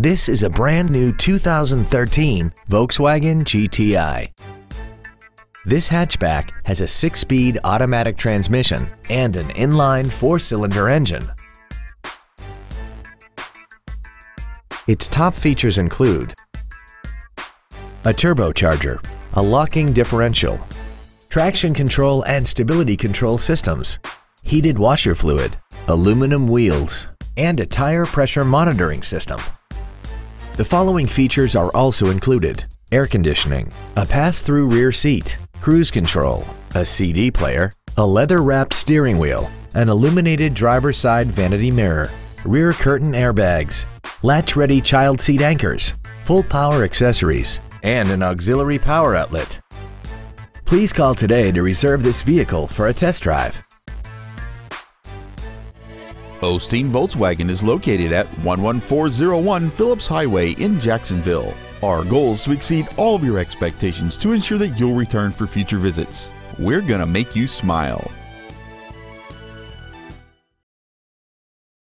This is a brand new 2013 Volkswagen GTI. This hatchback has a six-speed automatic transmission and an inline four-cylinder engine. Its top features include a turbocharger, a locking differential, traction control and stability control systems, heated washer fluid, aluminum wheels, and a tire pressure monitoring system. The following features are also included. Air conditioning, a pass-through rear seat, cruise control, a CD player, a leather-wrapped steering wheel, an illuminated driver's side vanity mirror, rear curtain airbags, latch-ready child seat anchors, full power accessories, and an auxiliary power outlet. Please call today to reserve this vehicle for a test drive. O'Steen Volkswagen is located at 11401 Phillips Highway in Jacksonville. Our goal is to exceed all of your expectations to ensure that you'll return for future visits. We're going to make you smile.